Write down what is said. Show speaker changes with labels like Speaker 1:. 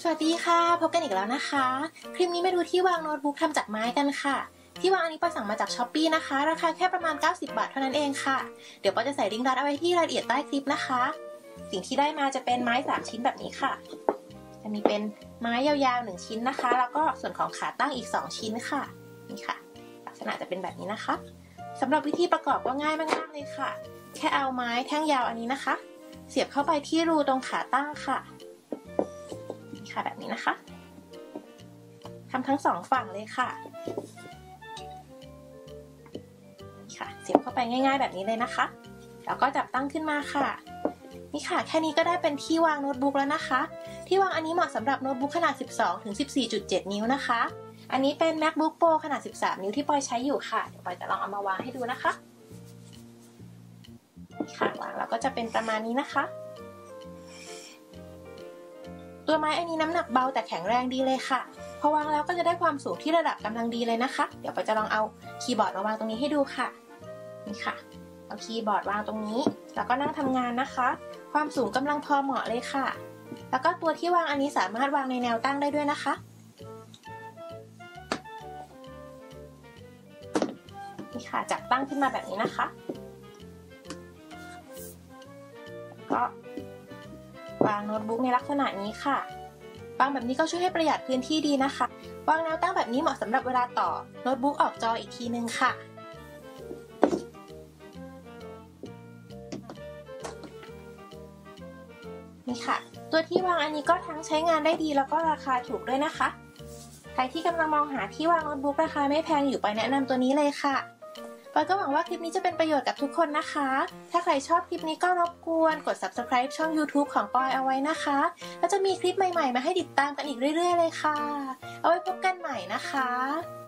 Speaker 1: สวัสดีค่ะ พบกันอีกแล้วนะคะ คลิปนี้มาดูที่วางโน้ตบุ๊กทำจากไม้กันค่ะ ที่วางอันนี้ปอสั่งมาจากช้อปปีนะคะ ราคาแค่ประมาณ 90 บาทเท่านั้นเองค่ะ เดี๋ยวปอจะใส่ลิงก์ดัดเอาไว้ที่รายละเอียดใต้คลิปนะคะ สิ่งที่ได้มาจะเป็นไม้ 3 ชิ้นแบบนี้ค่ะ จะมีเป็นไม้ยาวๆ 1 ชิ้นนะคะ แล้วก็ส่วนของขาตั้งอีก 2 ชิ้นค่ะ นี่ค่ะ ลักษณะจะเป็นแบบนี้นะคะสำหรับวิธีประกอบก็ง่ายมากๆเลยค่ะ แค่เอาไม้แท่งยาวอันนี้นะคะ เสียบเข้าไปที่รูตรงขาตั้งค่ะ ค่ะแบบนี้นะคะทำทั้งสองฝั่งเลยค่ะนี่ค่ะ เสียบเข้าไปง่าย ๆ แบบนี้เลยนะคะ แล้วก็จับตั้งขึ้นมาค่ะ นี่ค่ะ แค่นี้ก็ได้เป็นที่วางโน้ตบุ๊กแล้วนะคะ ที่วางอันนี้เหมาะสำหรับโน้ตบุ๊กขนาด 12 ถึง 14.7 นิ้วนะคะ อันนี้เป็น macbook pro ขนาด 13 นิ้วที่ปอยใช้อยู่ค่ะ เดี๋ยวปอยจะลองเอามาวางให้ดูนะคะ ค่ะวางแล้วก็จะเป็นประมาณนี้นะคะ ตัวไม้อันนี้น้ำหนักเบาแต่แข็งแรงดีเลยค่ะ พอวางแล้วก็จะได้ความสูงที่ระดับกำลังดีเลยนะคะ เดี๋ยวปจะลองเอาคีย์บอร์ดมาวางตรงนี้ให้ดูค่ะ นี่ค่ะ เอาคีย์บอร์ดวางตรงนี้ แล้วก็นั่งทำงานนะคะ ความสูงกำลังพอเหมาะเลยค่ะ แล้วก็ตัวที่วางอันนี้สามารถวางในแนวตั้งได้ด้วยนะคะ นี่ค่ะ จับตั้งขึ้นมาแบบนี้นะคะ ก็ วางโน้ตบุ๊กในลักษณะนี้ค่ะ วางแบบนี้ก็ช่วยให้ประหยัดพื้นที่ดีนะคะ วางแนวตั้งแบบนี้เหมาะสำหรับเวลาต่อโน้ตบุ๊กออกจออีกทีนึงค่ะนี่ค่ะ ตัวที่วางอันนี้ก็ทั้งใช้งานได้ดีแล้วก็ราคาถูกด้วยนะคะ ใครที่กำลังมองหาที่วางโน้ตบุ๊กราคาไม่แพงอยู่ไปแนะนำตัวนี้เลยค่ะ ปอยก็หวังว่าคลิปนี้จะเป็นประโยชน์กับทุกคนนะคะ ถ้าใครชอบคลิปนี้ก็รบกวนกด subscribe ช่อง YouTube ของปอยเอาไว้นะคะ แล้วจะมีคลิปใหม่ๆ มาให้ติดตามกันอีกเรื่อย ๆ เลยค่ะ เอาไว้พบกันใหม่นะคะ